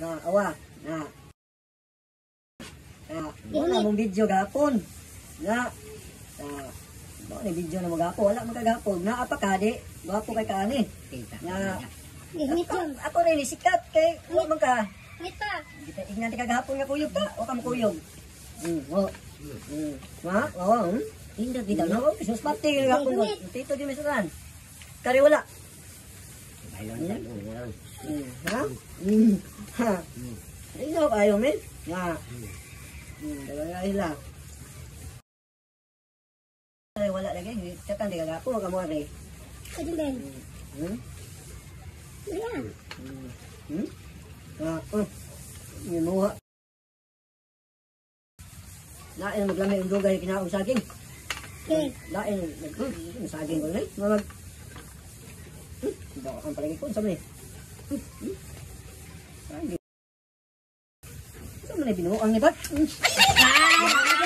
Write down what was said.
Na, awa. Na. Na, mo na mong video gapon. Na. Na. Mo na video na mo gapon. Wala man kagapon. Na apa ka di? Gapo kay kani. Na. Ako, ako rin ni sikat kay mo man ka. Pa. Kita ingnan ka gahapon nga kuyog ka. O ka mo kuyog. Hmm, mo. Hmm. Ma. Hmm. Hindi kita no. Sus pati nga gahapon ko. Tito di mesuran. Kari wala. 이거 봐요, 맨. 야. 이라. wala lagi katan di kagak ako kamo ari kadin den hmm ya hmm ako ni mo lain maglami ang dugay kinausaging lain magsaging ko ni Mag Hmm, Baka ang palagi ko sa mga. Hmm. Hmm. Saging. Sa mga binuang ni ba? Hmm. Ah!